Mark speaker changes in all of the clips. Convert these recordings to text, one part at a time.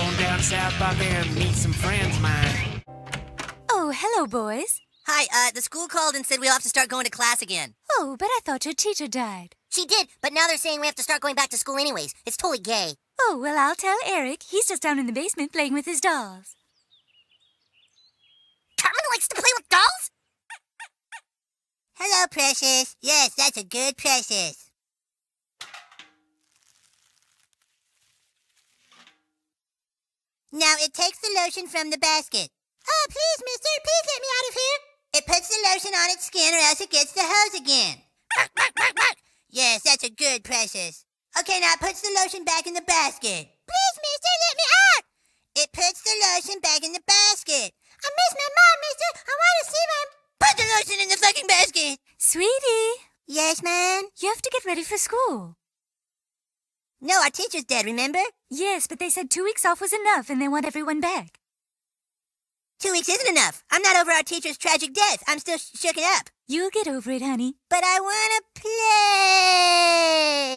Speaker 1: on down south by there and meet some friends of mine.
Speaker 2: Oh, hello, boys.
Speaker 3: Hi, uh, the school called and said we'll have to start going to class again.
Speaker 2: Oh, but I thought your teacher died.
Speaker 3: She did, but now they're saying we have to start going back to school anyways. It's totally gay.
Speaker 2: Oh, well, I'll tell Eric. He's just down in the basement playing with his dolls.
Speaker 3: Cartman likes to play with dolls? Hello, Precious. Yes, that's a good Precious. Now it takes the lotion from the basket. Oh, please, mister, please let me out of here. It puts the lotion on its skin or else it gets the hose again. yes, that's a good Precious. Okay, now it puts the lotion back in the basket. Please, mister, let me out. It puts the lotion back in the basket. I miss my mom, mister. I want to see my... Put the lotion in the fucking basket.
Speaker 2: Sweetie,
Speaker 3: Yes, man?
Speaker 2: you have to get ready for school.
Speaker 3: No, our teacher's dead, remember?
Speaker 2: Yes, but they said two weeks off was enough and they want everyone back.
Speaker 3: Two weeks isn't enough. I'm not over our teacher's tragic death. I'm still sh- shooken up.
Speaker 2: You'll get over it, honey.
Speaker 3: But I want to play.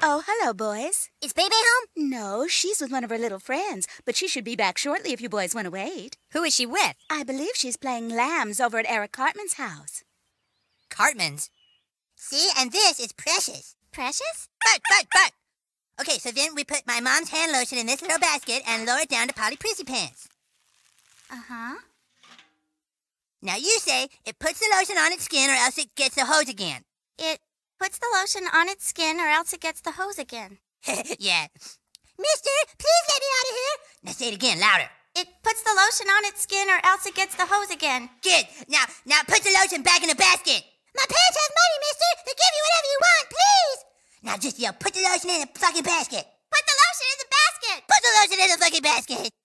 Speaker 4: Oh, hello, boys.
Speaker 3: Is Bebe home?
Speaker 4: No, she's with one of her little friends, but she should be back shortly if you boys want to wait.
Speaker 3: Who is she with?
Speaker 4: I believe she's playing lambs over at Eric Cartman's house.
Speaker 3: Cartman's. See, and this is Precious.
Speaker 2: Precious?
Speaker 3: But, but, but. Okay, so then we put my mom's hand lotion in this little basket and lower it down to Polly Prissy Pants.
Speaker 2: Uh-huh.
Speaker 3: Now you say it puts the lotion on its skin or else it gets the hose again.
Speaker 5: It puts the lotion on its skin or else it gets the hose again.
Speaker 3: yeah. Mister, please let me out of here. Now say it again, louder.
Speaker 5: It puts the lotion on its skin or else it gets the hose again.
Speaker 3: Good. Now, now put the lotion back in the basket. My pants have money, mister. They'll give you whatever you want, please. Now just yell, put the lotion in the fucking basket.
Speaker 5: Put the lotion in the basket!
Speaker 3: Put the lotion in the fucking basket.